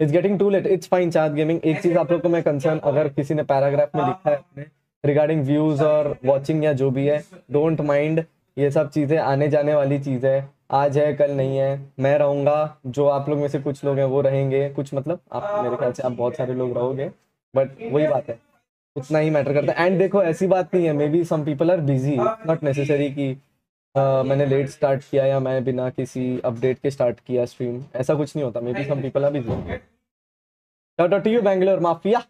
It's getting too late it's fine charge gaming एक चीज़ आप लोग को मैं कंसर्न अगर किसी ने पैराग्राफ में लिखा है अपने रिगार्डिंग व्यूज़ और वॉचिंग या जो भी है डोंट माइंड ये सब चीज़ें आने जाने वाली चीज़ है। आज है, कल नहीं है। मैं रहूँगा। जो आप लोग में से कुछ लोग हैं, वो रहेंगे। कुछ मतलब आप, मेरे ख्याल से आप बहुत सारे लोग रहोगे। बट वही बात है। उतना ही मैटर करता है। एंड देखो, ऐसी बात नहीं है। Maybe some people are busy not necessary कि uh, मैंने लेट स्टार्ट किया या मैं बिना किसी अपडेट के स्टार्ट किया स्ट्रीम ऐसा कुछ नहीं होता maybe some people are busy out to you Bangalore mafia